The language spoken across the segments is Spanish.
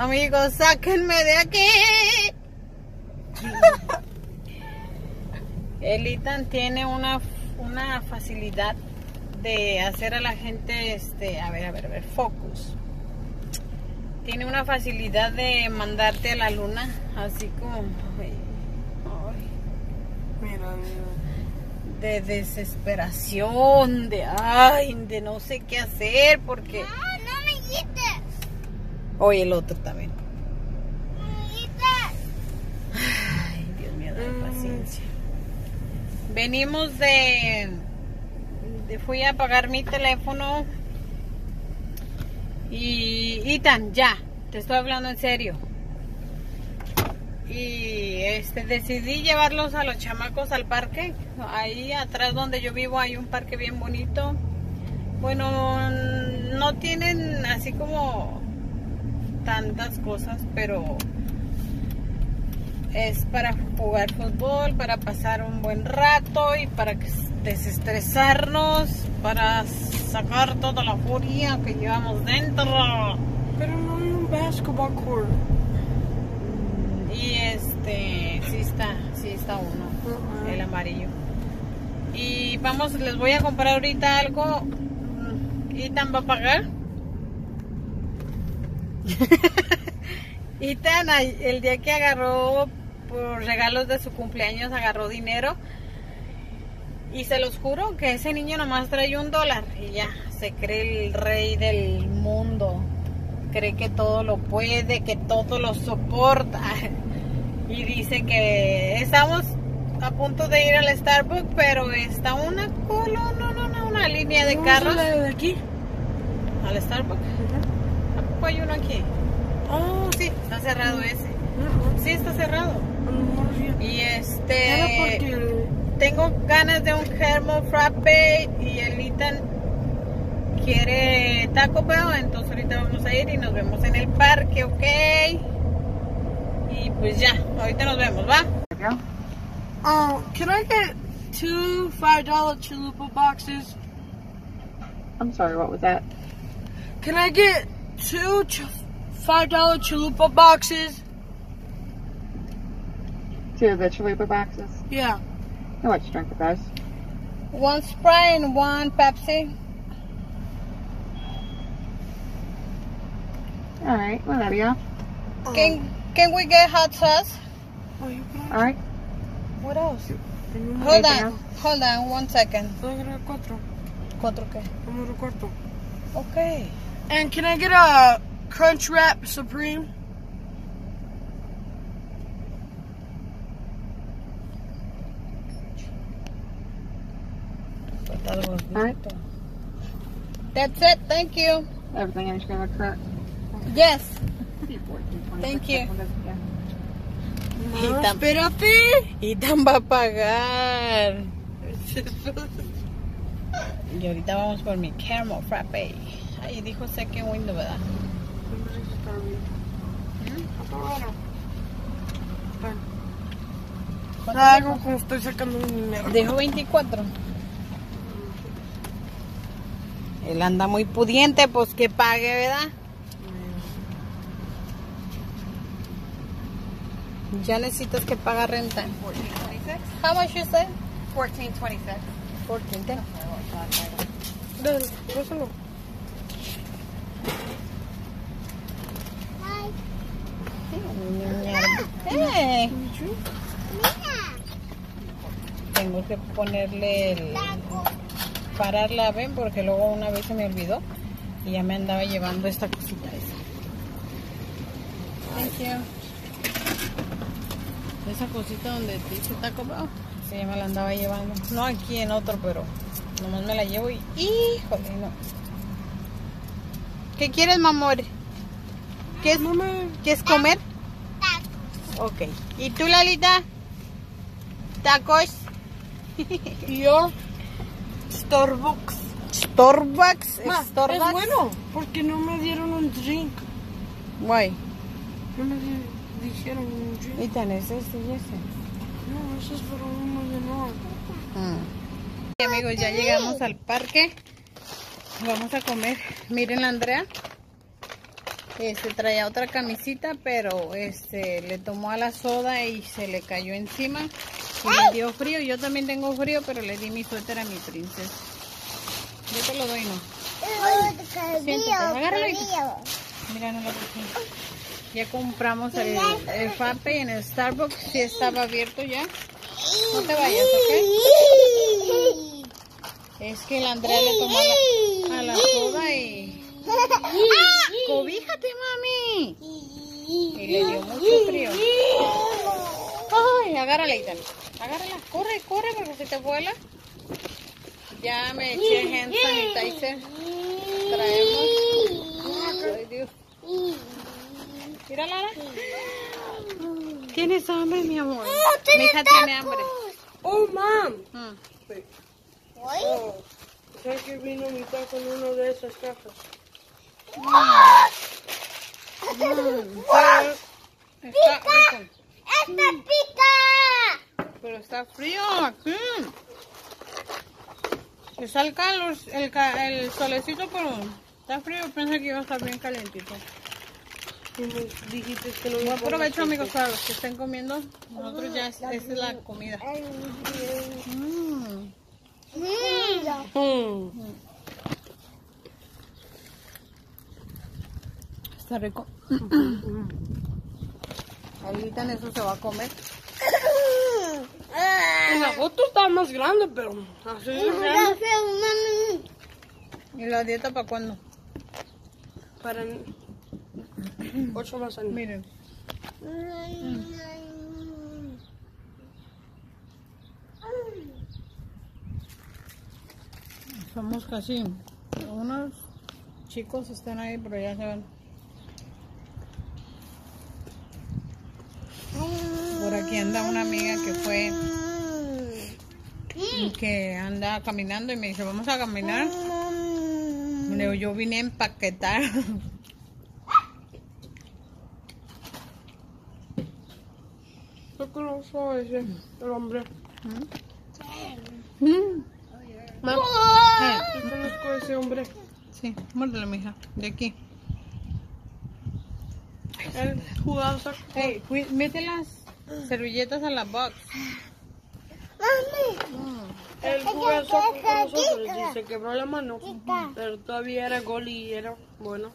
Amigos, sáquenme de aquí. El Ethan tiene una, una facilidad de hacer a la gente, este, a ver, a ver, a ver, focus. Tiene una facilidad de mandarte a la luna, así como ay, ay, Mira, mira. de desesperación, de ay, de no sé qué hacer, porque. No, no me Oye, el otro también. Ay, Dios mío, dame Mm. paciencia. Venimos de, de- Fui a pagar mi teléfono. Y. Itan, ya. Te estoy hablando en serio. Y este decidí llevarlos a los chamacos al parque. Ahí atrás donde yo vivo hay un parque bien bonito. Bueno, no tienen así como tantas cosas, pero es para jugar fútbol, para pasar un buen rato y para desestresarnos, para sacar toda la furia que llevamos dentro. Pero no hay un basketball court. Y este, sí está, sí está uno, Uh-uh. el amarillo. Y vamos, les voy a comprar ahorita algo. Mm, ¿Itan va a pagar? Itan, ay- el día que agarró por regalos de su cumpleaños, agarró dinero. Y se los juro que ese niño nomás trae un dólar y ya, se cree el rey del mundo. Cree que todo lo puede, que todo lo soporta. Y dice que estamos a punto de ir al Starbucks, pero está una cola, no, no, no, una línea de ¿No carros de aquí? al Starbucks. ¿A poco hay uno aquí? Oh, sí, está cerrado ese. Uh-uh. Sí, está cerrado. Sí. Y este, porque tengo ganas de un Hermo Frappe y el Ethan quiere Taco Bell, entonces ahorita vamos a ir y nos vemos en el parque, ¿ok? Y pues ya, ahorita nos vemos, ¿va? Oh, can I get two five dollar chalupa boxes? I'm sorry, what was that? Can I get two ch- five dollar chalupa boxes? Two of the chalupa boxes. Yeah. How much drink with those? One Sprite and one Pepsi. All right, well, there we go. Can, can we get hot sauce? Oh, All right. What else? Hold Anything on, hold on, one second. Voy a agarrar cuatro. ¿Cuatro qué? Número cuarto. Ok. And can I get a Crunch Wrap Supreme? All right. That's it, thank you. Everything in your correct. Yes. 14, 20, Thank you. Yeah. No, tam- espérate. Ethan va a pagar. Y ahorita vamos por mi caramel frappe. Ahí dijo second window, ¿verdad? Algo como estoy sacando un dinero. Dijo 24. Él anda muy pudiente, pues que pague, ¿verdad? Ya necesitas que paga renta. 14.26. How much you say? 14.26. 14. 14. Eh, tengo que ponerle el pararla, ven, porque luego una vez se me olvidó y ya me andaba llevando esta cosita esa. Thank you. Esa cosita donde te dice Taco Bell, sí, ya me la andaba llevando. No aquí en otro, pero nomás me la llevo y híjole, no. ¿Qué quieres, mamor? ¿Quieres, No me... ¿Quieres comer? Ok. ¿Y tú, Lalita? ¿Tacos? Yo, Starbucks. ¿Starbucks? Ma, ¿Starbucks? Es bueno, porque no me dieron un drink. Guay. No me di- dijeron un drink. ¿Y tenés este y ese? No, eso es para uno de no. Sí, amigos, ya llegamos al parque. Vamos a comer. Miren la Andrea. Este traía otra camisita, pero este le tomó a la soda y se le cayó encima y le dio frío. Yo también tengo frío, pero le di mi suéter a mi princesa. Yo te lo doy, ¿no? Siéntate, agárralo y- Mira, no lo. Ya compramos el, el Fape en el Starbucks. Sí estaba abierto ya. No te vayas, ¿ok? Es que la Andrea le tomó la, a la soda y... ¡Cobíjate, mami! Y le dio mucho frío. ¡Ay! Agárrala, Ethan. Agárrala. Corre, corre porque se te vuela. Ya me eché hand sanitizer. Traemos. Ay, Dios. Mira, Lara. ¿Tienes hambre, mi amor? Mi hija tiene hambre. Oh, mom. Mm. Oh, ¿sabes que vino mi taco en una de esas cajas? Está rico, ¡Esta pica! pero está frío aquí. El calor, el, ca- el solecito, pero está frío. Pensé que iba a estar bien calentito. Dijiste que Buen provecho, amigos, para los que estén comiendo. Nosotros ya, es- esa es la comida. Mm. Mm. Está rico. Ahorita en eso se va a comer. En la foto está más grande, pero así es. ¿Y la dieta para cuándo? Para ocho más años. Miren. Somos casi unos chicos están ahí, pero ya se van. Por aquí anda una amiga que fue que anda caminando y me dice, vamos a caminar. Le digo, yo vine a empaquetar. A ese, el hombre. Mm. Eh, yo conozco a ese hombre. Sí, muérdelo, mija, de aquí. Él jugaba saco. Hey, mete las servilletas a la box. Él jugaba saco con nosotros y se quebró la mano. Pero todavía era gol y era bueno.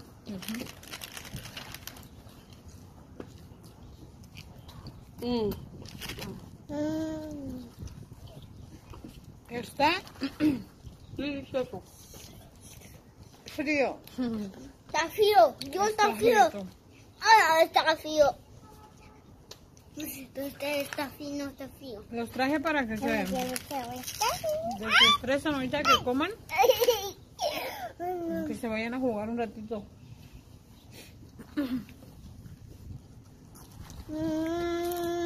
Mm. Está Delicioso. frío. Está frío, yo está frío. frío. Ah, está frío. Usted está frío, está frío. Los traje para que se desestresen ahorita que coman, que se vayan a jugar un ratito.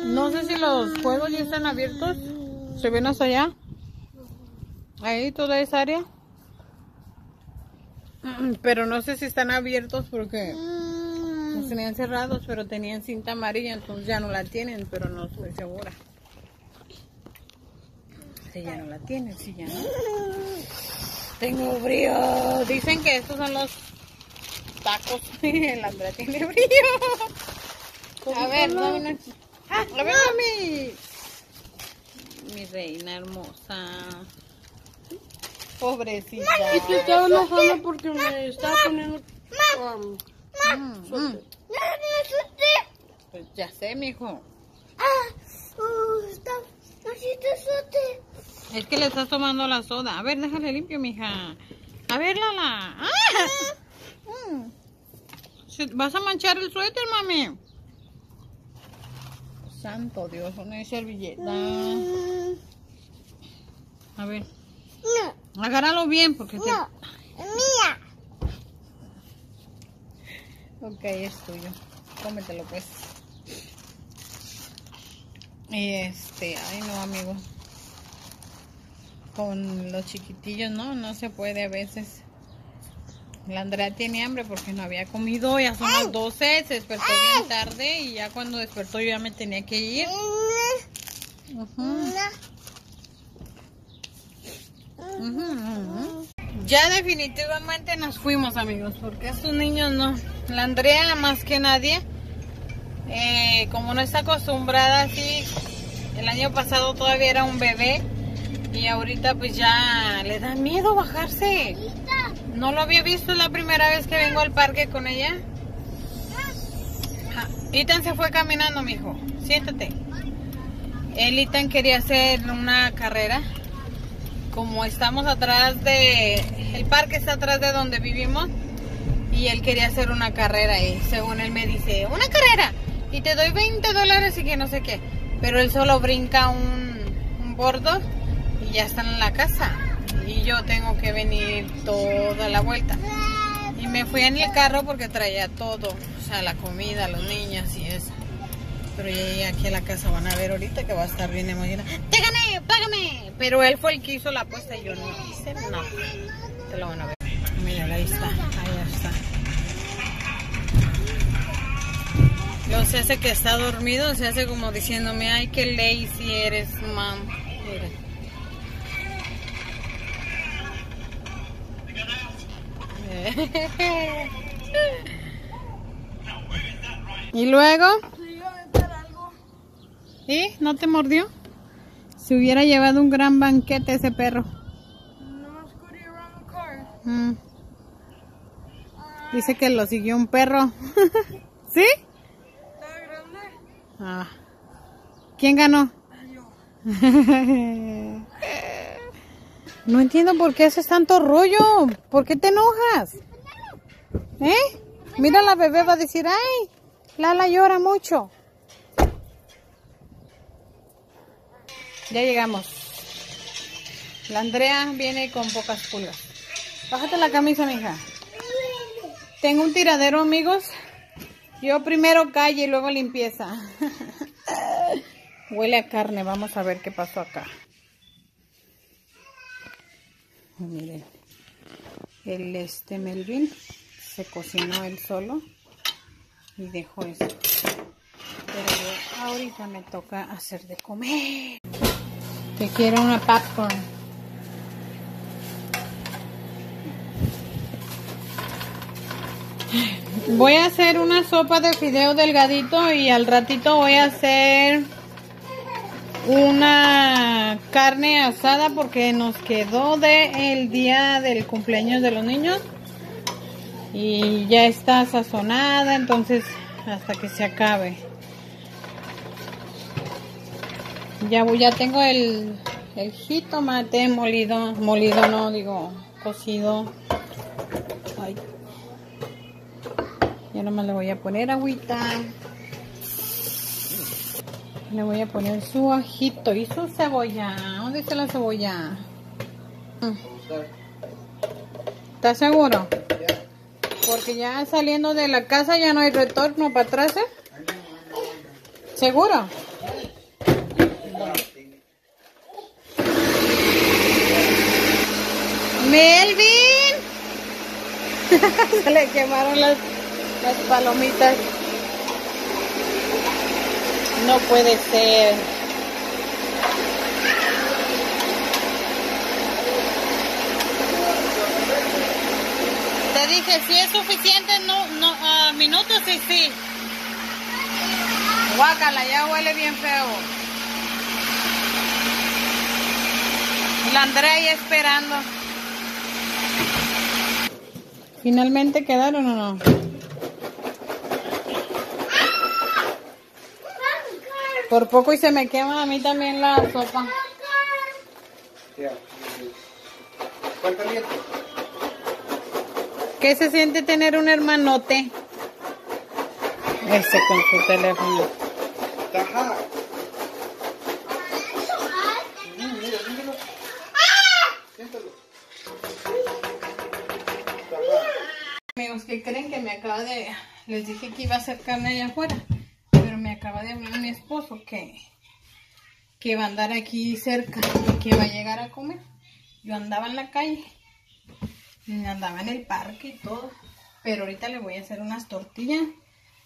No sé si los juegos ya están abiertos. ¿Se ven hasta allá? Ahí, toda esa área. Pero no sé si están abiertos porque los tenían cerrados, pero tenían cinta amarilla, entonces ya no la tienen, pero no estoy segura. Si ya no la tienen, si ya no. Tengo frío. Dicen que estos son los tacos. El Andrea tiene frío. A ver. Ah, a ver, mami. Mi reina hermosa. Pobrecita. Es que estaba enojada porque me estaba poniendo. um, Mm, suerte. mm. Pues ya sé, mijo. Ah, uh, está, te suerte. Es que le estás tomando la soda. A ver, déjale limpio, mija. A ver, Lala. ¡Ah! Mm. Se- Vas a manchar el suéter, mami. Santo Dios, no hay servilleta. A ver, No, agárralo bien porque te... no, es mía. Ok, es tuyo. Cómetelo, pues. Y este, ay no, amigo. Con los chiquitillos, ¿no? No se puede a veces. La Andrea tiene hambre porque no había comido. Ya son las 12, se despertó bien tarde y ya cuando despertó yo ya me tenía que ir. Ya definitivamente nos fuimos, amigos, porque estos niños no. La Andrea más que nadie, eh, como no está acostumbrada así, el año pasado todavía era un bebé y ahorita pues ya le da miedo bajarse. No lo había visto, la primera vez que vengo al parque con ella. Ethan se fue caminando, mijo. Siéntate. El Ethan quería hacer una carrera. Como estamos atrás de... El parque está atrás de donde vivimos. Y él quería hacer una carrera. Y según él me dice, una carrera. Y te doy 20 dólares y que no sé qué. Pero él solo brinca un, un bordo y ya están en la casa. Y yo tengo que venir toda la vuelta. Y me fui en el carro porque traía todo. O sea, la comida, los niños y eso. Pero ya aquí a la casa, van a ver ahorita que va a estar bien emocionada. ¡Te gané! ¡Págame! Pero él fue el que hizo la apuesta y yo no hice nada. Te lo van a ver. Mira, ahí está. Está. Luego se hace que está dormido, se hace como diciéndome, ay, qué lazy eres, mam. Mira. ¿Y luego? ¿Y? ¿No te mordió? Se hubiera llevado un gran banquete ese perro. Mm. Dice que lo siguió un perro. ¿Sí? Ah. ¿Quién ganó? No entiendo por qué haces tanto rollo. ¿Por qué te enojas? ¿Eh? Mira la bebé va a decir, ay, Lala llora mucho. Ya llegamos. La Andrea viene con pocas pulgas. Bájate la camisa, mija. Tengo un tiradero, amigos. Yo primero calle y luego limpieza. Huele a carne. Vamos a ver qué pasó acá. Miren. El este Melvin se cocinó él solo y dejó eso. Pero ahorita me toca hacer de comer. Que quiero una popcorn. Voy a hacer una sopa de fideo delgadito y al ratito voy a hacer una carne asada porque nos quedó de el día del cumpleaños de los niños y ya está sazonada entonces hasta que se acabe. Ya ya tengo el el jitomate molido molido no digo cocido Ay. Ya nomás le voy a poner agüita le voy a poner su ajito y su cebolla. ¿Dónde está la cebolla? ¿Estás seguro? Porque ya saliendo de la casa ya no hay retorno para atrás, ¿eh? ¿Seguro? ¡Melvin! Se le quemaron las, las palomitas. No puede ser. Te dije, si es suficiente, no, no, uh, minutos y sí. Guácala, ya huele bien feo. La Andrea ahí esperando. ¿Finalmente quedaron o no? Por poco y se me quema a mí también la sopa. ¿Qué se siente tener un hermanote? Ese con su teléfono. Mm, mira, siéntalo. Siéntalo. Amigos, ¿qué creen que me acaba de... Les dije que iba a hacer carne allá afuera. Me acaba de hablar mi esposo que... Que va a andar aquí cerca y que va a llegar a comer. Yo andaba en la calle. Andaba en el parque y todo. Pero ahorita le voy a hacer unas tortillas.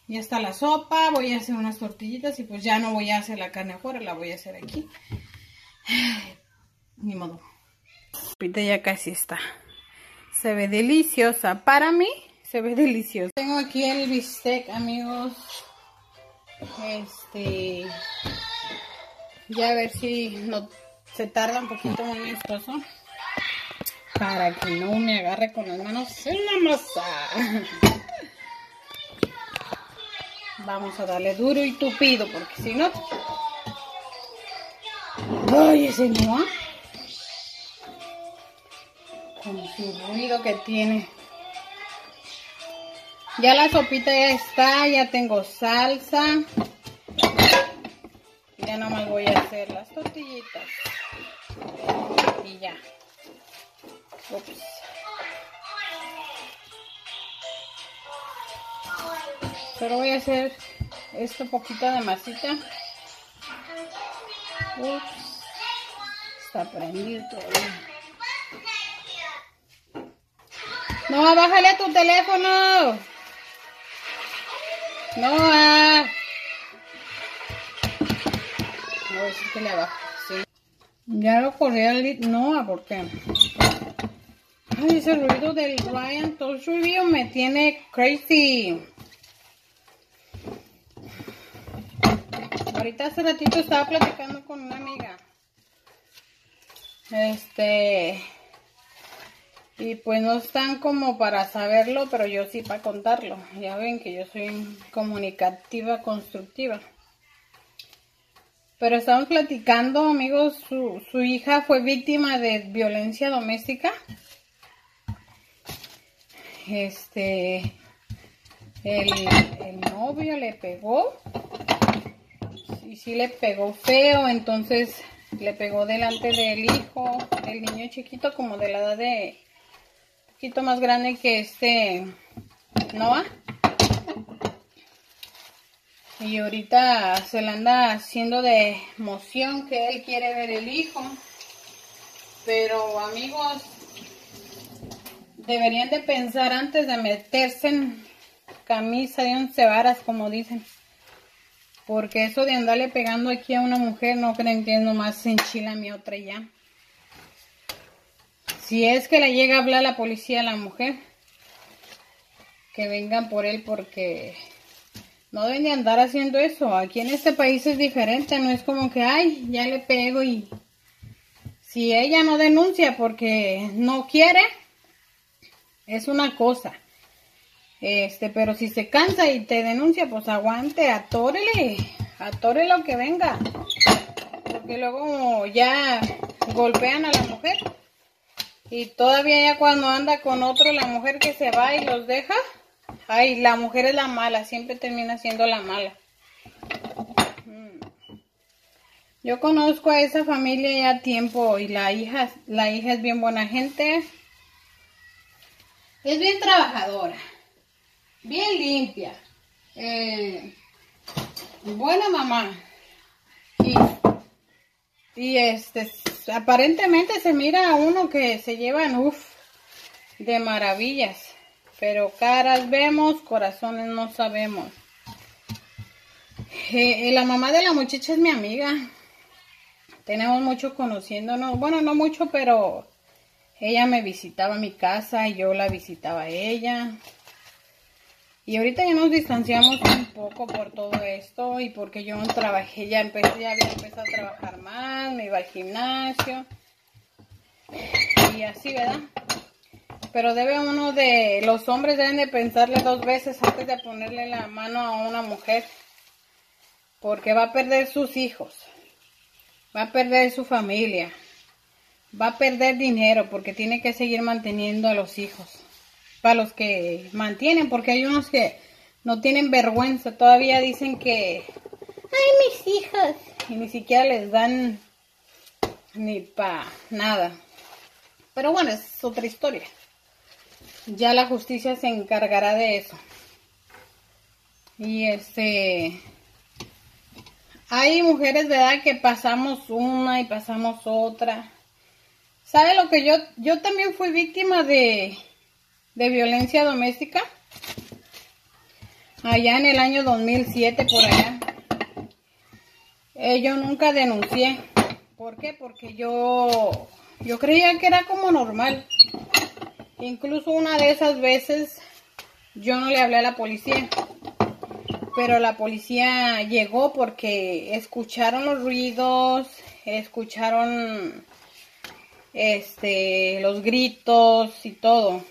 Ya está la sopa, voy a hacer unas tortillitas y pues ya no voy a hacer la carne afuera, la voy a hacer aquí. Ni modo. Ahorita ya casi está. Se ve deliciosa. Para mí, Se ve delicioso. Tengo aquí el bistec, amigos. Este. Ya a ver si no se tarda un poquito muy esposo. Para que no me agarre con las manos en la masa. Vamos a darle duro y tupido, porque si no... ¡Ay, ese no! Con su ruido que tiene. Ya la sopita ya está, ya tengo salsa. Ya nomás voy a hacer las tortillitas. Y ya. Ups. Pero voy a hacer esto poquito de masita. Ups. Está prendido todavía. No, bájale a tu teléfono. No, ah. No, es que le bajo. Sí. Ya lo corrí al No, ¿por qué? Ay, ese ruido del Ryan Touch Review me tiene crazy. Ahorita hace ratito estaba platicando con una amiga. Este. Y pues no están como para saberlo, pero yo sí para contarlo. Ya ven que yo soy comunicativa, constructiva. Pero estamos platicando, amigos, su, su hija fue víctima de violencia doméstica. Este, el, el novio le pegó y sí le pegó feo, entonces le pegó delante del hijo, el niño chiquito como de la edad de poquito más grande que este Noah. Y ahorita se le anda haciendo de emoción que él quiere ver el hijo. Pero amigos, deberían de pensar antes de meterse en camisa de once varas, como dicen. Porque eso de andarle pegando aquí a una mujer, no creen que es nomás enchila mi otra ya. Si es que le llega a hablar la policía a la mujer, que vengan por él porque no deben de andar haciendo eso. Aquí en este país es diferente, no es como que, ay, ya le pego y... Si ella no denuncia porque no quiere, es una cosa. Este, pero si se cansa y te denuncia, pues aguante, atórele, atore lo que venga. Porque luego ya golpean a la mujer. Y todavía ya cuando anda con otro, la mujer que se va y los deja, ay, la mujer es la mala, siempre termina siendo la mala. Mm. Yo conozco a esa familia ya tiempo y la hija, la hija es bien buena gente. Es bien trabajadora, bien limpia, eh, buena mamá. Y, y este, aparentemente se mira a uno que se llevan, uff, de maravillas. Pero caras vemos, corazones no sabemos. Eh, la mamá de la muchacha es mi amiga. Tenemos mucho conociéndonos. Bueno, no mucho, pero ella me visitaba a mi casa y yo la visitaba a ella. Y ahorita ya nos distanciamos un poco por todo esto y porque yo trabajé, ya empecé, ya había empezado a trabajar más, me iba al gimnasio y así, ¿verdad? Pero debe uno de, los hombres deben de pensarle dos veces antes de ponerle la mano a una mujer porque va a perder sus hijos, va a perder su familia, va a perder dinero porque tiene que seguir manteniendo a los hijos. Para los que mantienen, porque hay unos que no tienen vergüenza, todavía dicen que, ay, mis hijos, y ni siquiera les dan ni para nada. Pero bueno, es otra historia. Ya la justicia se encargará de eso. Y este, hay mujeres, ¿verdad? Que pasamos una y pasamos otra. ¿Sabe lo que yo, yo también fui víctima de, de violencia doméstica? Allá en el año 2007, por allá. Eh, yo nunca denuncié. ¿Por qué? Porque yo, yo creía que era como normal. Incluso una de esas veces yo no le hablé a la policía. Pero la policía llegó porque escucharon los ruidos, escucharon este los gritos y todo.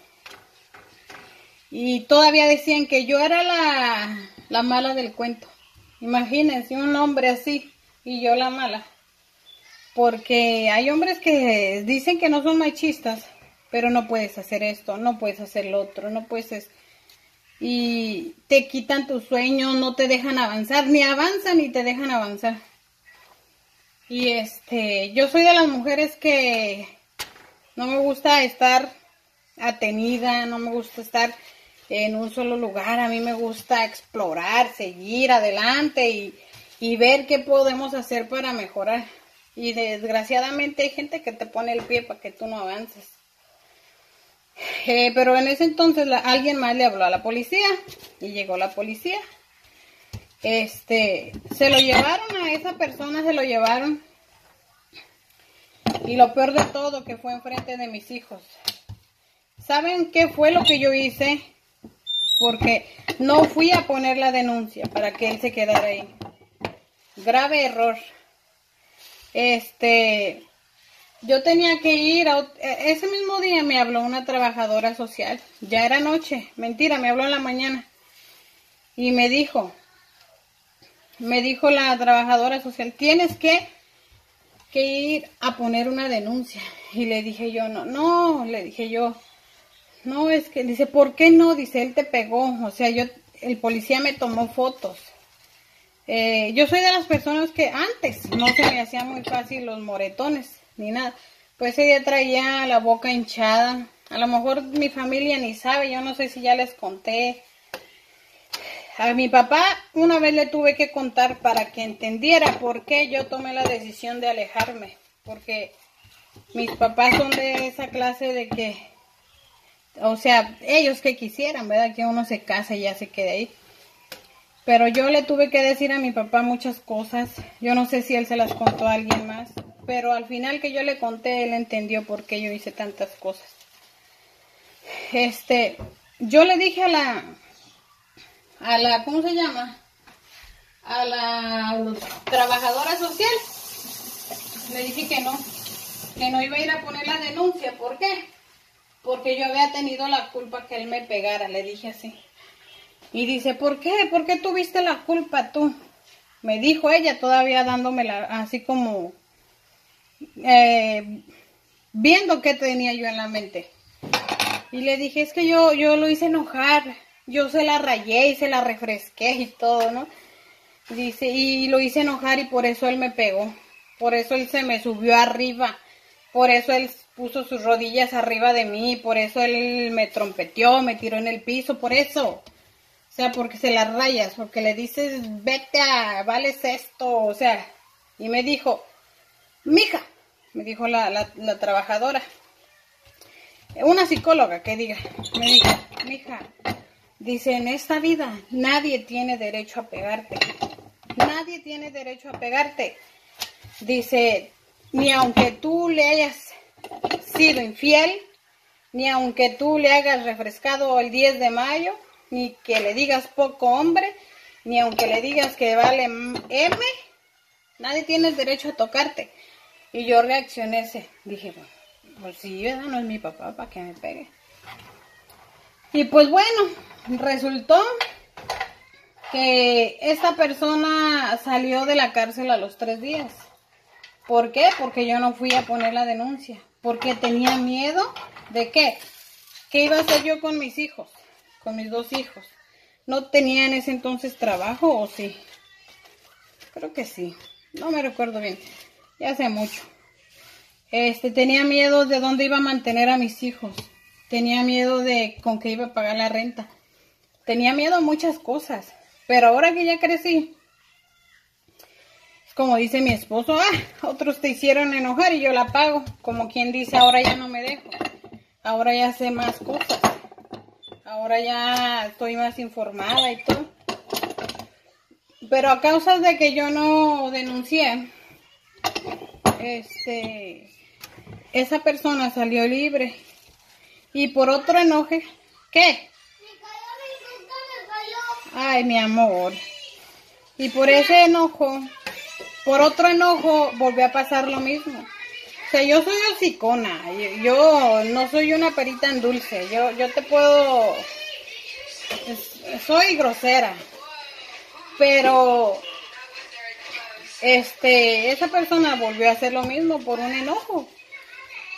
Y todavía decían que yo era la, la mala del cuento. Imagínense un hombre así y yo la mala. Porque hay hombres que dicen que no son machistas, pero no puedes hacer esto, no puedes hacer lo otro, no puedes... Y te quitan tus sueños, no te dejan avanzar, ni avanzan ni te dejan avanzar. Y este, yo soy de las mujeres que no me gusta estar atenida, no me gusta estar en un solo lugar, a mí me gusta explorar, seguir adelante y, y ver qué podemos hacer para mejorar. Y desgraciadamente hay gente que te pone el pie para que tú no avances. Eh, pero en ese entonces alguien más le habló a la policía y llegó la policía. Este, se lo llevaron a esa persona, se lo llevaron. Y lo peor de todo que fue enfrente de mis hijos. ¿Saben qué fue lo que yo hice? Porque no fui a poner la denuncia para que él se quedara ahí. Grave error. Este, yo tenía que ir, a, e, ese mismo día me habló una trabajadora social, ya era noche, mentira, me habló en la mañana y me dijo, me dijo la trabajadora social, tienes que, que ir a poner una denuncia. Y le dije yo, no, no, le dije yo, no, es que, dice, ¿por qué no? Dice, él te pegó, o sea, yo, el policía me tomó fotos. Eh, yo soy de las personas que antes no se me hacía muy fácil los moretones ni nada. Pues día traía la boca hinchada. A lo mejor mi familia ni sabe, yo no sé si ya les conté. A mi papá una vez le tuve que contar para que entendiera por qué yo tomé la decisión de alejarme. Porque mis papás son de esa clase de que, o sea, ellos que quisieran, ¿verdad? Que uno se case y ya se quede ahí. Pero yo le tuve que decir a mi papá muchas cosas. Yo no sé si él se las contó a alguien más. Pero al final que yo le conté, él entendió por qué yo hice tantas cosas. Este, yo le dije a la, a la, ¿cómo se llama? A la trabajadora social. Le dije que no, que no iba a ir a poner la denuncia. ¿Por qué? Porque yo había tenido la culpa que él me pegara, le dije así. Y dice, ¿por qué? ¿Por qué tuviste la culpa tú? Me dijo ella todavía dándomela así como eh, viendo qué tenía yo en la mente. Y le dije, es que yo, yo lo hice enojar, yo se la rayé y se la refresqué y todo, ¿no? Dice, y lo hice enojar y por eso él me pegó, por eso él se me subió arriba, por eso él puso sus rodillas arriba de mí, por eso él me trompeteó, me tiró en el piso, por eso. O sea, porque se las rayas, porque le dices, vete a, vales esto, o sea, y me dijo, mija, me dijo la, la, trabajadora, una psicóloga que diga, me dijo, mija, dice, en esta vida nadie tiene derecho a pegarte, nadie tiene derecho a pegarte. Dice, ni aunque tú le hayas sido infiel, ni aunque tú le hagas refrescado el 10 de mayo, ni que le digas poco hombre, ni aunque le digas que vale M, nadie tiene derecho a tocarte. Y yo reaccioné ese, dije, bueno, pues si ¿verdad? no es mi papá, para que me pegue. Y pues bueno, resultó que esta persona salió de la cárcel a los tres días. ¿Por qué? Porque yo no fui a poner la denuncia. Porque tenía miedo de qué? ¿Qué iba a hacer yo con mis hijos? con mis dos hijos. ¿No tenía en ese entonces trabajo o sí? Creo que sí. No me recuerdo bien. Ya hace mucho. Este, tenía miedo de dónde iba a mantener a mis hijos. Tenía miedo de con qué iba a pagar la renta. Tenía miedo a muchas cosas. Pero ahora que ya crecí, como dice mi esposo, ah, otros te hicieron enojar y yo la pago. Como quien dice, ahora ya no me dejo. Ahora ya sé más cosas. Ahora ya estoy más informada y todo. Pero a causa de que yo no denuncié, este, esa persona salió libre. Y por otro enoje, ¿qué? Ay, mi amor. Y por ese enojo, por otro enojo, volvió a pasar lo mismo. O sea, yo soy hocicona. Yo, yo no soy una perita en dulce. Yo, yo te puedo... soy grosera. Pero... Este, esa persona volvió a hacer lo mismo por un enojo.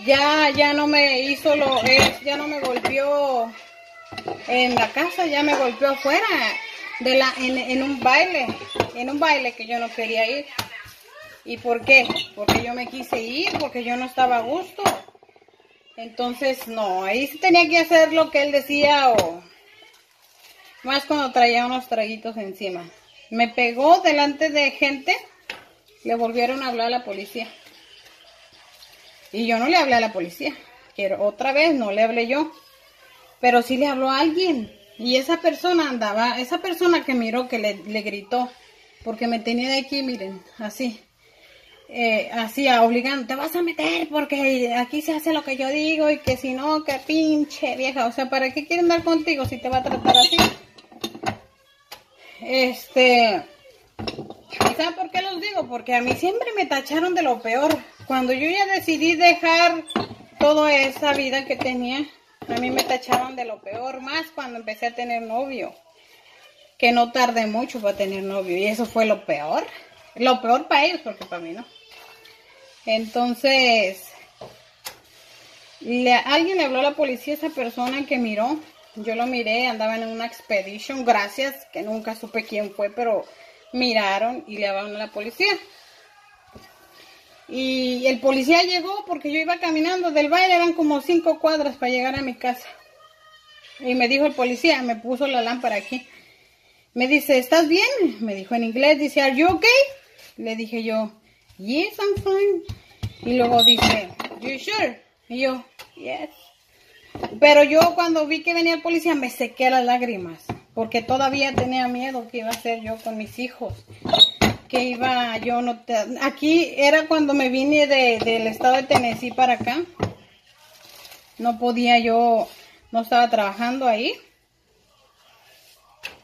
Ya, ya no me hizo lo, es, ya no me golpeó en la casa, ya me golpeó afuera de la, en, en un baile, en un baile que yo no quería ir. ¿Y por qué? Porque yo me quise ir, porque yo no estaba a gusto. Entonces, no, ahí sí tenía que hacer lo que él decía o más cuando traía unos traguitos encima. Me pegó delante de gente, le volvieron a hablar a la policía. Y yo no le hablé a la policía, que otra vez no le hablé yo, pero sí le habló a alguien. Y esa persona andaba, esa persona que miró, que le, le gritó, porque me tenía de aquí, miren, así, eh, así, obligando, te vas a meter porque aquí se hace lo que yo digo y que si no, que pinche vieja, o sea, ¿para qué quieren dar contigo si te va a tratar así? Este, ¿y saben por qué los digo? Porque a mí siempre me tacharon de lo peor. Cuando yo ya decidí dejar toda esa vida que tenía, a mí me tacharon de lo peor, más cuando empecé a tener novio. Que no tardé mucho para tener novio. Y eso fue lo peor. Lo peor para ellos, porque para mí no. Entonces, alguien le habló a la policía esa persona que miró. Yo lo miré, andaba en una expedition, gracias, que nunca supe quién fue, pero miraron y le hablaron a la policía. Y el policía llegó porque yo iba caminando del baile, eran como cinco cuadras para llegar a mi casa. Y me dijo el policía, me puso la lámpara aquí. Me dice, ¿estás bien? Me dijo en inglés, dice, ¿Are you okay? Le dije yo, Yes, I'm fine. Y luego dice, You sure? Y yo, Yes. Pero yo cuando vi que venía el policía me sequé las lágrimas, porque todavía tenía miedo que iba a hacer yo con mis hijos, que iba yo no aquí era cuando me vine de, del estado de Tennessee para acá, no podía yo, no estaba trabajando ahí,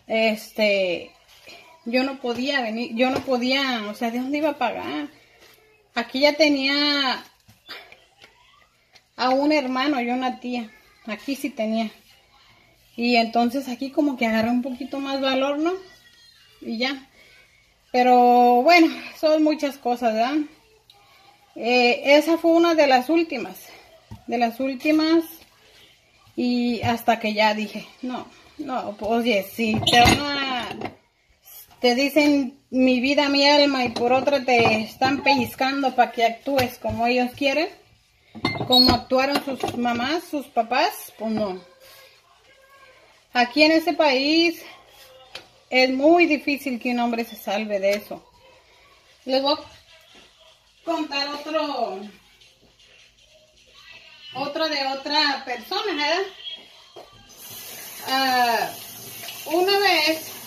este, yo no podía venir, yo no podía, o sea, ¿de dónde iba a pagar? Aquí ya tenía a un hermano y una tía. Aquí sí tenía. Y entonces aquí como que agarré un poquito más valor, ¿no? Y ya. Pero bueno, son muchas cosas, ¿verdad? Eh, esa fue una de las últimas. De las últimas. Y hasta que ya dije, no, no, pues oye, si te van te dicen mi vida, mi alma y por otra te están pellizcando para que actúes como ellos quieren, como actuaron sus mamás, sus papás, pues no. Aquí en este país es muy difícil que un hombre se salve de eso. Les voy a contar otro, otro de otra persona. Ah, una vez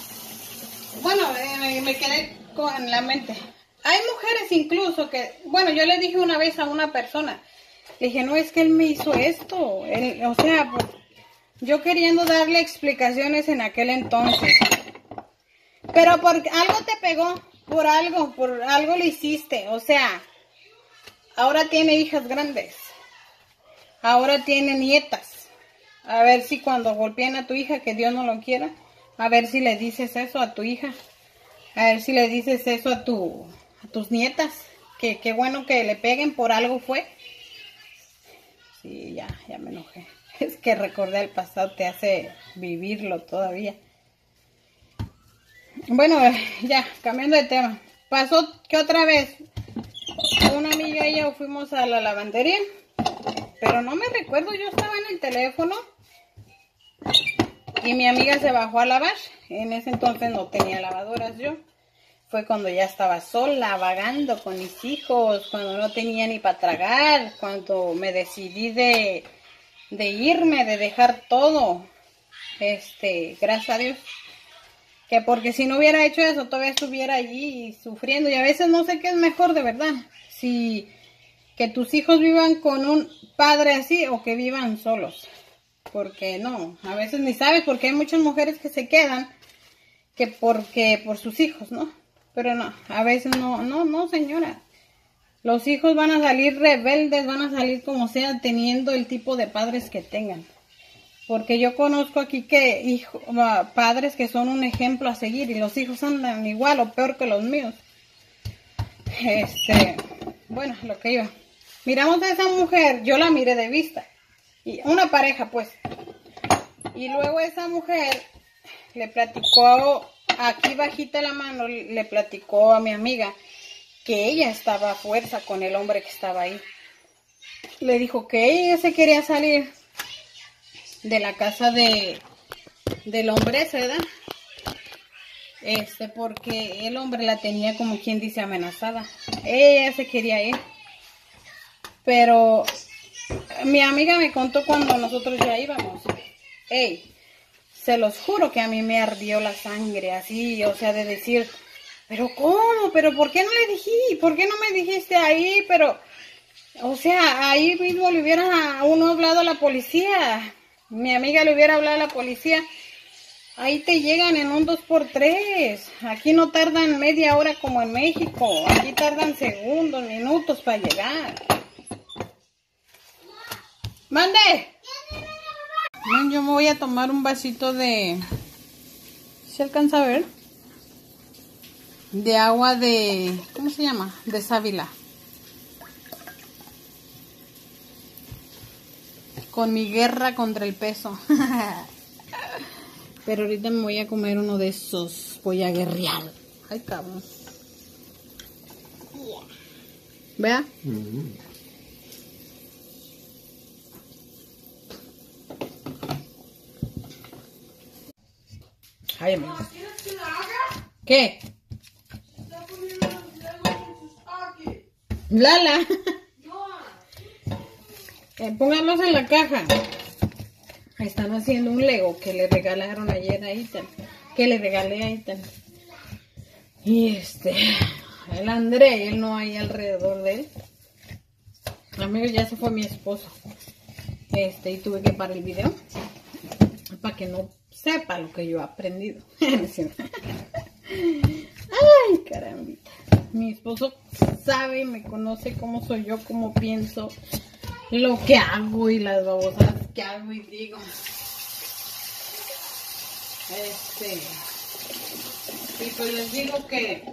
bueno, eh, me quedé con la mente. Hay mujeres incluso que, bueno, yo le dije una vez a una persona, le dije, no es que él me hizo esto, o sea, yo queriendo darle explicaciones en aquel entonces. Pero por algo te pegó, por algo, por algo le hiciste, o sea, ahora tiene hijas grandes, ahora tiene nietas. A ver si cuando golpeen a tu hija, que Dios no lo quiera, a ver si le dices eso a tu hija. A ver si le dices eso a tu a tus nietas. Que qué bueno que le peguen por algo fue. Sí, ya, ya me enojé. Es que recordar el pasado te hace vivirlo todavía. Bueno, ya, cambiando de tema. Pasó que otra vez una amiga y yo fuimos a la lavandería. Pero no me recuerdo, yo estaba en el teléfono y mi amiga se bajó a lavar. En ese entonces no tenía lavadoras yo. Fue cuando ya estaba sola, vagando con mis hijos, cuando no tenía ni para tragar, cuando me decidí de, de irme, de dejar todo. Este, gracias a Dios. Que porque si no hubiera hecho eso, todavía estuviera allí sufriendo. Y a veces no sé qué es mejor, de verdad. Si que tus hijos vivan con un padre así o que vivan solos porque no, a veces ni sabes porque hay muchas mujeres que se quedan que porque por sus hijos, ¿no? Pero no, a veces no, no, no, señora. Los hijos van a salir rebeldes, van a salir como sea, teniendo el tipo de padres que tengan. Porque yo conozco aquí que hijo, ah, padres que son un ejemplo a seguir y los hijos andan igual o peor que los míos. Este, bueno, lo que iba. Miramos a esa mujer, yo la miré de vista. Y una pareja, pues. Y luego esa mujer le platicó, aquí bajita la mano, le platicó a mi amiga que ella estaba a fuerza con el hombre que estaba ahí. Le dijo que ella se quería salir de la casa de del hombre, ¿verdad? Este, porque el hombre la tenía como quien dice amenazada. Ella se quería ir. Pero mi amiga me contó cuando nosotros ya íbamos. Ey, se los juro que a mí me ardió la sangre así, o sea, de decir, pero ¿cómo? ¿Pero por qué no le dije? ¿Por qué no me dijiste ahí? Pero, o sea, ahí mismo le hubiera a uno hablado a la policía. Mi amiga le hubiera hablado a la policía. Ahí te llegan en un 2x3. Aquí no tardan media hora como en México. Aquí tardan segundos, minutos para llegar. ¡Mande! Man, yo me voy a tomar un vasito de... ¿Se alcanza a ver? De agua de... ¿Cómo se llama? De sábila. Con mi guerra contra el peso. Pero ahorita me voy a comer uno de esos. Voy a guerrear. Ay, cabrón. ¿Vea? Ay, amigo. ¿Qué? Lala. Eh, pónganlos en la caja. Están haciendo un Lego que le regalaron ayer a Ethan. Que le regalé a Ethan. Y este, el André, él no hay alrededor de él. Amigos, ya se fue mi esposo. Este, y tuve que parar el video. Para que no sepa lo que yo he aprendido. Ay, carambita. Mi esposo sabe y me conoce cómo soy yo, cómo pienso, lo que hago y las babosadas que hago y digo. Este. Y pues les digo que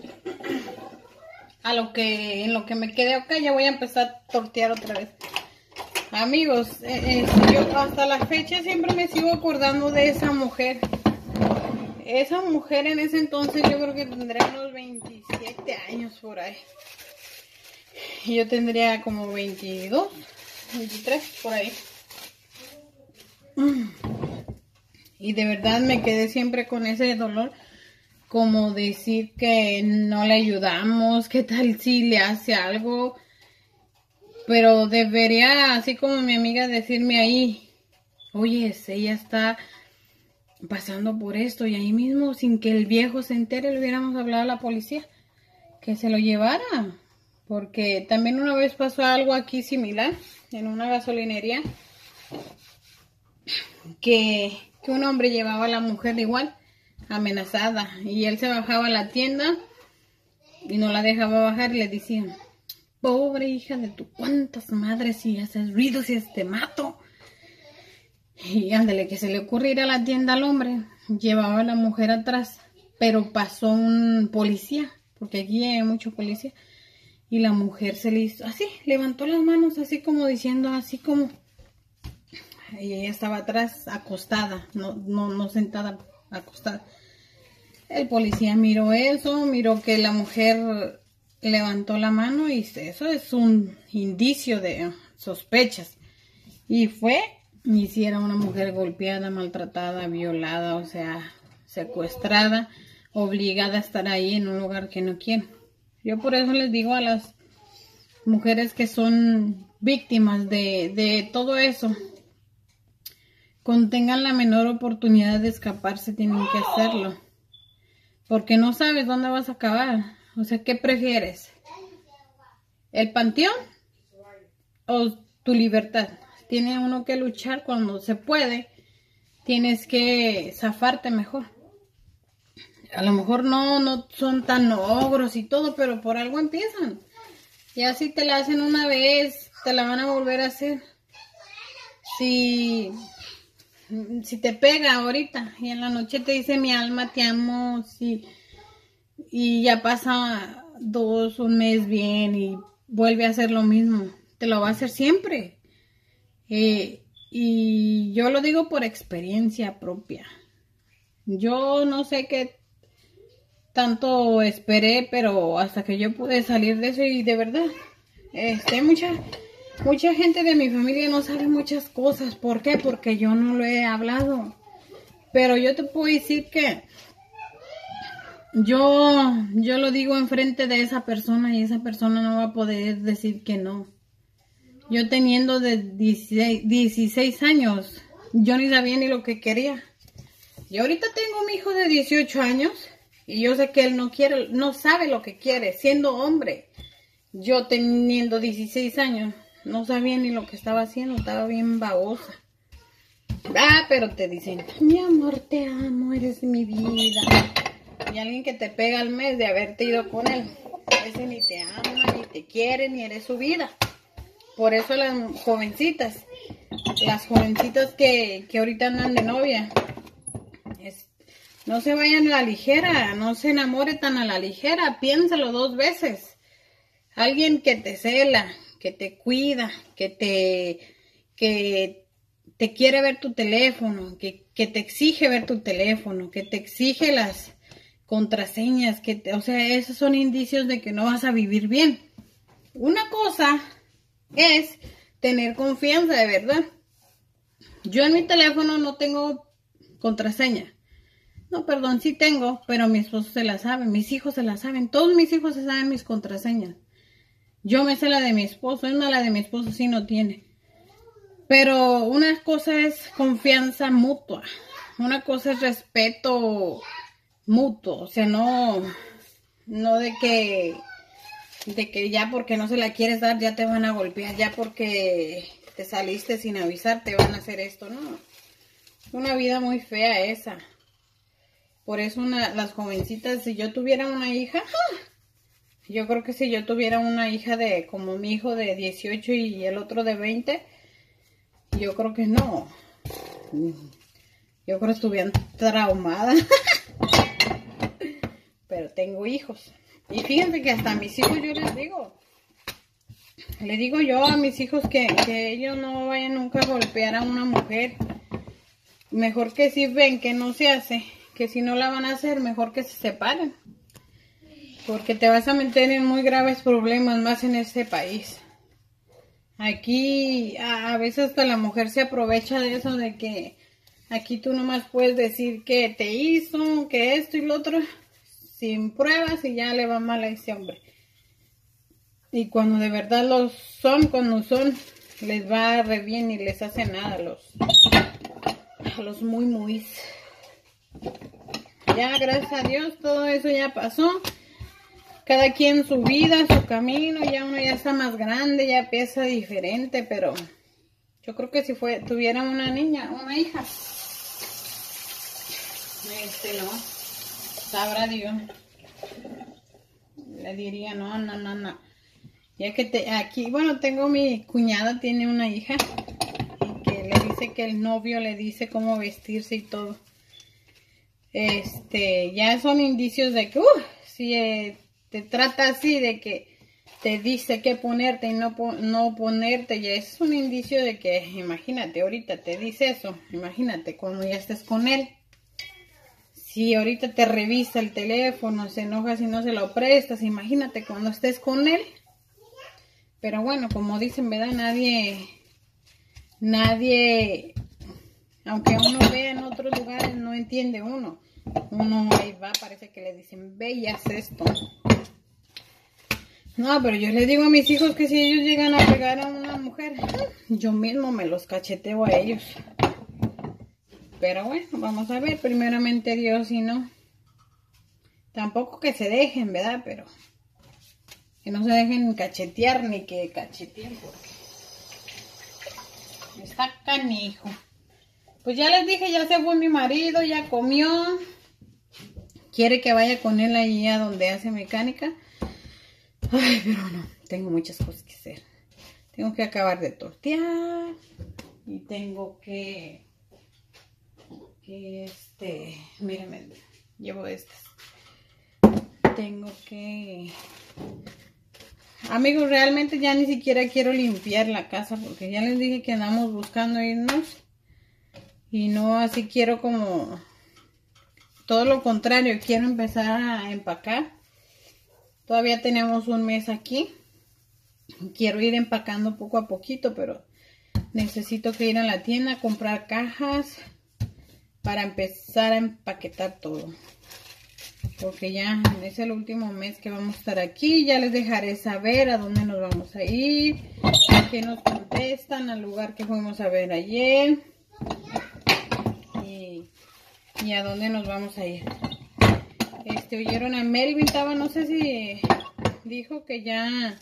a lo que en lo que me quedé acá ya voy a empezar a tortear otra vez. Amigos, eh, eh, yo hasta la fecha siempre me sigo acordando de esa mujer. Esa mujer en ese entonces yo creo que tendría unos 27 años por ahí. Y yo tendría como 22, 23 por ahí. Y de verdad me quedé siempre con ese dolor. Como decir que no le ayudamos, qué tal si le hace algo. Pero debería, así como mi amiga, decirme ahí, oye, ella está pasando por esto y ahí mismo, sin que el viejo se entere, le hubiéramos hablado a la policía que se lo llevara. Porque también una vez pasó algo aquí similar en una gasolinería que, que un hombre llevaba a la mujer igual amenazada y él se bajaba a la tienda y no la dejaba bajar y le decía, pobre hija de tu cuantas madres si haces ruido si te mato. Y ándale, que se le ocurrió ir a la tienda al hombre, llevaba a la mujer atrás, pero pasó un policía, porque aquí hay mucho policía, y la mujer se le hizo así, levantó las manos así como diciendo, así como, y ella estaba atrás acostada, no, no, no sentada, acostada. El policía miró eso, miró que la mujer levantó la mano y eso es un indicio de sospechas. Y fue, y si era una mujer golpeada, maltratada, violada, o sea, secuestrada, obligada a estar ahí en un lugar que no quiere. Yo por eso les digo a las mujeres que son víctimas de, de todo eso, cuando tengan la menor oportunidad de escaparse, tienen que hacerlo. Porque no sabes dónde vas a acabar. O sea, ¿qué prefieres? ¿El panteón o tu libertad? Tiene uno que luchar cuando se puede. Tienes que zafarte mejor. a lo mejor no, no son tan ogros y todo, pero por algo empiezan. Y así te la hacen una vez, te la van a volver a hacer. Si, si te pega ahorita y en la noche te dice mi alma te amo, si, y ya pasa dos, un mes bien y vuelve a hacer lo mismo, te lo va a hacer siempre. Eh, y yo lo digo por experiencia propia. Yo no sé qué tanto esperé, pero hasta que yo pude salir de eso y de verdad, este, mucha, mucha gente de mi familia no sabe muchas cosas. ¿Por qué? Porque yo no lo he hablado. Pero yo te puedo decir que yo, yo lo digo enfrente de esa persona y esa persona no va a poder decir que no. Yo teniendo de 16, 16 años, yo ni sabía ni lo que quería. Y ahorita tengo un hijo de 18 años y yo sé que él no quiere, no sabe lo que quiere, siendo hombre. Yo teniendo 16 años, no sabía ni lo que estaba haciendo, estaba bien babosa. Ah, pero te dicen, mi amor, te amo, eres mi vida. Y alguien que te pega al mes de haberte ido con él, ese ni te ama, ni te quiere, ni eres su vida. Por eso las jovencitas, las jovencitas que, que ahorita andan de novia, no se vayan a la ligera, no se enamore tan a la ligera, piénsalo dos veces. Alguien que te cela, que te cuida, que te, que te quiere ver tu teléfono, que, que te exige ver tu teléfono, que te exige las contraseñas, que te- o sea, esos son indicios de que no vas a vivir bien. Una cosa es tener confianza de verdad. Yo en mi teléfono no tengo contraseña. No, perdón, sí tengo, pero mi esposo se la sabe, mis hijos se la saben, todos mis hijos se saben mis contraseñas. Yo me sé la de mi esposo, es la de mi esposo sí no tiene. Pero una cosa es confianza mutua, una cosa es respeto mutuo, o sea, no, no de que, de que ya porque no se la quieres dar ya te van a golpear, ya porque te saliste sin avisar te van a hacer esto, no. Una vida muy fea esa. Por eso una, las jovencitas, si yo tuviera una hija, yo creo que si yo tuviera una hija de como mi hijo de 18 y el otro de 20, yo creo que no. Yo creo que estuvieran traumadas. Pero tengo hijos. Y fíjense que hasta a mis hijos yo les digo. Le digo yo a mis hijos que, que ellos no vayan nunca a golpear a una mujer. Mejor que si ven que no se hace, que si no la van a hacer, mejor que se separen. Porque te vas a meter en muy graves problemas más en este país. Aquí a, a veces hasta la mujer se aprovecha de eso, de que aquí tú nomás puedes decir que te hizo, que esto y lo otro, sin pruebas y ya le va mal a ese hombre. Y cuando de verdad los son, cuando son, les va re bien y les hace nada a los, los muy muy. Ya, gracias a Dios, todo eso ya pasó. Cada quien su vida, su camino, ya uno ya está más grande, ya piensa diferente, pero yo creo que si fue, tuviera una niña, una hija, este no, sabrá Dios. Le diría, no, no, no, no. Ya que te, aquí, bueno, tengo mi cuñada, tiene una hija, y que le dice que el novio le dice cómo vestirse y todo. Este, ya son indicios de que, uh, si eh, te trata así, de que te dice qué ponerte y no, no ponerte, ya es un indicio de que, imagínate, ahorita te dice eso, imagínate cuando ya estés con él. Si ahorita te revisa el teléfono, se enoja si no se lo prestas, imagínate cuando estés con él. Pero bueno, como dicen, ¿verdad? Nadie, nadie, aunque uno vea en otros lugares, no entiende uno. Uno ahí va, parece que le dicen, haz esto. No, pero yo les digo a mis hijos que si ellos llegan a pegar a una mujer, yo mismo me los cacheteo a ellos. Pero bueno, vamos a ver, primeramente Dios y no. Tampoco que se dejen, ¿verdad? Pero que no se dejen cachetear ni que cacheteen porque está canijo. Pues ya les dije, ya se fue mi marido, ya comió. quiere que vaya con él ahí a donde hace mecánica. Ay, pero no, tengo muchas cosas que hacer. Tengo que acabar de tortear y tengo que este, mírenme, llevo estas. Tengo que, amigos, realmente ya ni siquiera quiero limpiar la casa porque ya les dije que andamos buscando irnos y no así quiero como todo lo contrario, quiero empezar a empacar. Todavía tenemos un mes aquí. Quiero ir empacando poco a poquito, pero necesito que ir a la tienda a comprar cajas para empezar a empaquetar todo. Porque ya es el último mes que vamos a estar aquí. Ya les dejaré saber a dónde nos vamos a ir. Que nos contestan al lugar que fuimos a ver ayer y a dónde nos vamos a ir. Este, oyeron a Melvin, estaba, no sé si dijo que ya,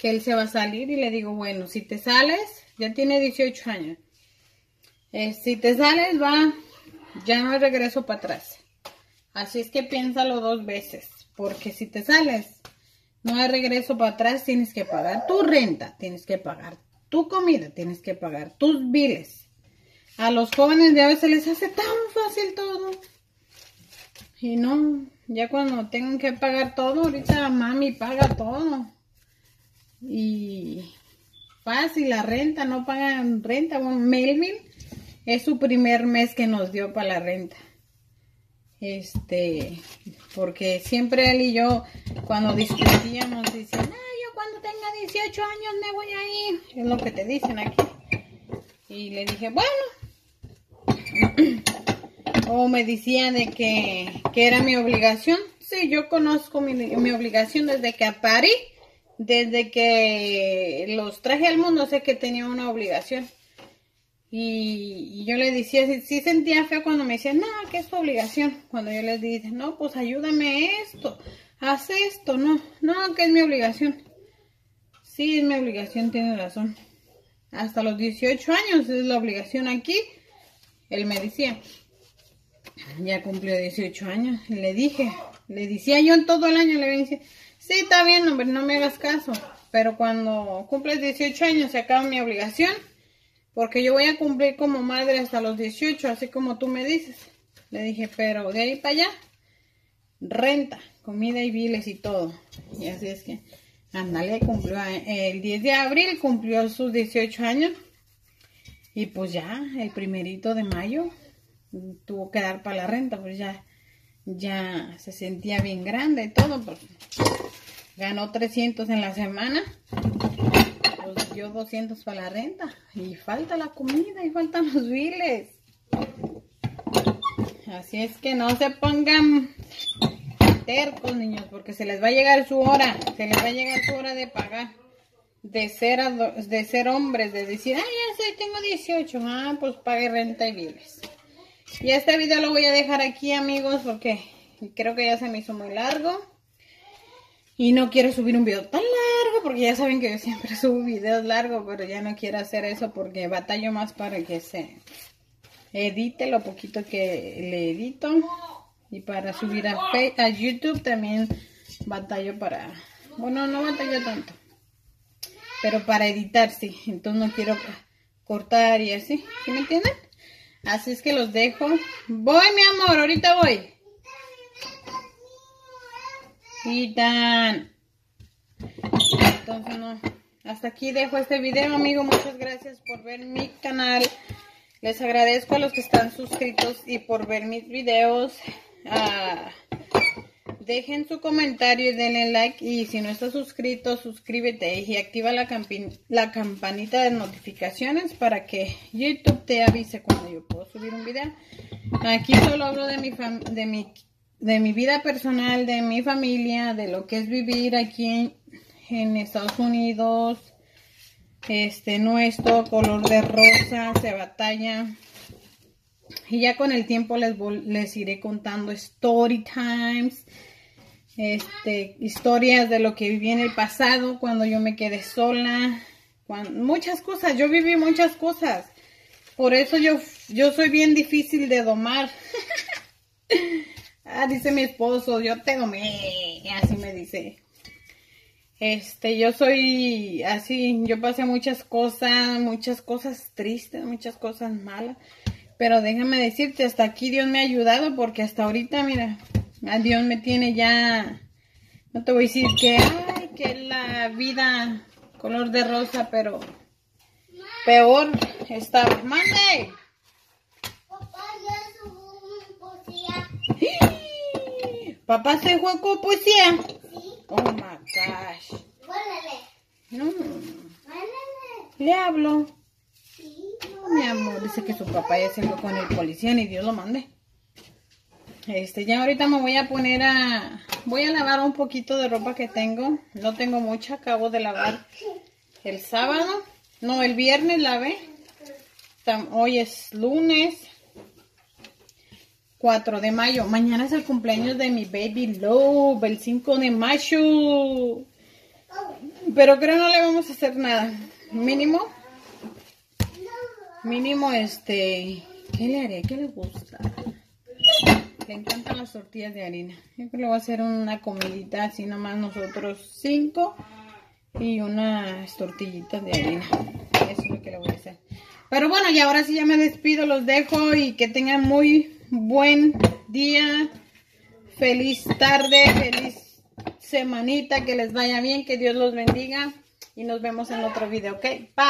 que él se va a salir y le digo, bueno, si te sales, ya tiene 18 años. Eh, si te sales, va, ya no hay regreso para atrás. Así es que piénsalo dos veces, porque si te sales, no hay regreso para atrás, tienes que pagar tu renta, tienes que pagar tu comida, tienes que pagar tus biles a los jóvenes de a veces les hace tan fácil todo. Y no, ya cuando tengan que pagar todo, ahorita mami paga todo. Y fácil, la renta, no pagan renta. Bueno, Melvin es su primer mes que nos dio para la renta. Este, porque siempre él y yo, cuando discutíamos, dicen, ah, yo cuando tenga 18 años me voy a ir. Es lo que te dicen aquí. Y le dije, bueno, o me decían de que, era mi obligación. Sí, yo conozco mi, obligación desde que parí, desde que los traje al mundo, sé que tenía una obligación. Y, yo le decía, sí, sentía feo cuando me decían, no, que es tu obligación. Cuando yo les dije, no, pues ayúdame esto, haz esto, no, no, que es mi obligación. Sí, es mi obligación, tiene razón. Hasta los 18 años es la obligación aquí él me decía, ya cumplió 18 años. Le dije, le decía yo en todo el año, le decía, sí, está bien, hombre, no me hagas caso. Pero cuando cumples 18 años se acaba mi obligación. Porque yo voy a cumplir como madre hasta los 18, así como tú me dices. Le dije, pero de ahí para allá, renta, comida y biles y todo. Y así es que, ándale, cumplió el 10 de abril, cumplió sus 18 años. Y pues ya, el primerito de mayo tuvo que dar para la renta, pues ya, ya se sentía bien grande y todo, ganó 300 en la semana, dio 200 para la renta y falta la comida y faltan los biles. Así es que no se pongan tercos, niños, porque se les va a llegar su hora, se les va a llegar su hora de pagar de ser, de ser hombres, de decir, ay, ya sé, tengo 18, ah, pues pague renta y biles. Y este video lo voy a dejar aquí, amigos, porque creo que ya se me hizo muy largo. Y no quiero subir un video tan largo, porque ya saben que yo siempre subo videos largos, pero ya no quiero hacer eso porque batallo más para que se edite lo poquito que le edito. Y para subir a, a YouTube también batallo para... Bueno, no batallo tanto pero para editar sí, entonces no quiero cortar y así, ¿sí me entienden? Así es que los dejo. Voy, mi amor, ahorita voy. Tan. Entonces no. Hasta aquí dejo este video, amigo. Muchas gracias por ver mi canal. Les agradezco a los que están suscritos y por ver mis videos. Ah, dejen su comentario y denle like. Y si no estás suscrito, suscríbete y activa la, la campanita de notificaciones para que YouTube te avise cuando yo puedo subir un video. Aquí solo hablo de mi, de mi, de mi vida personal, de mi familia, de lo que es vivir aquí en, Estados Unidos. Este nuestro color de rosa, se batalla. Y ya con el tiempo les, les iré contando story times este, historias de lo que viví en el pasado, cuando yo me quedé sola, muchas cosas, yo viví muchas cosas. Por eso yo, yo soy bien difícil de domar. Ah, dice mi esposo, yo te domé, así me dice. Este, yo soy así, yo pasé muchas cosas, muchas cosas tristes, muchas cosas malas. Pero déjame decirte, hasta aquí Dios me ha ayudado porque hasta ahorita, mira, Dios me tiene ya, no te voy a decir que, ay, que la vida color de rosa, pero peor está. ¡Mande! Papá ya subió mi poesía. ¿Papá se con poesía? Sí, Oh my gosh. vuélale. No, Vuélale. le hablo. Sí, No, mi amor, dice que su papá ya se fue con el policía, ni Dios lo mande. Este, ya ahorita me voy a poner a... Voy a lavar un poquito de ropa que tengo. No tengo mucha, acabo de lavar el sábado. No, el viernes lavé. Hoy es lunes 4 de mayo. Mañana es el cumpleaños de mi baby Love, el 5 de mayo. Pero creo no le vamos a hacer nada. Mínimo. Mínimo, este. ¿Qué le haré? ¿Qué le gusta? Le encantan las tortillas de harina. Yo creo que le voy a hacer una comidita así nomás nosotros cinco. Y unas tortillitas de harina. Eso es lo que le voy a hacer. Pero bueno, y ahora sí ya me despido, los dejo y que tengan muy buen día. Feliz tarde, feliz semanita, que les vaya bien, que Dios los bendiga. Y nos vemos en otro video, ¿ok? Bye.